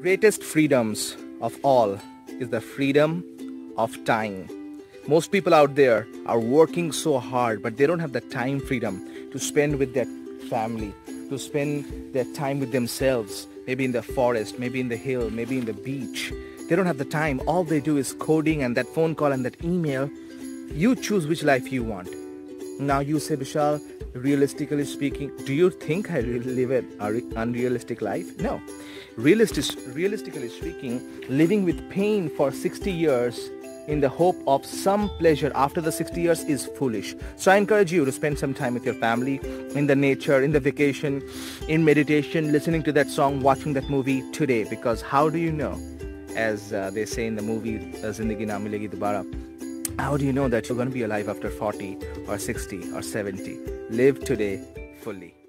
greatest freedoms of all is the freedom of time. Most people out there are working so hard, but they don't have the time freedom to spend with their family, to spend their time with themselves, maybe in the forest, maybe in the hill, maybe in the beach. They don't have the time. All they do is coding and that phone call and that email. You choose which life you want. Now you say, Bishal, realistically speaking, do you think I really live an unrealistic life? No. Realistic, realistically speaking, living with pain for 60 years in the hope of some pleasure after the 60 years is foolish. So I encourage you to spend some time with your family, in the nature, in the vacation, in meditation, listening to that song, watching that movie today. Because how do you know, as uh, they say in the movie Zindagi Na Milegi Dobara, how do you know that you're going to be alive after 40 or 60 or 70? Live today fully.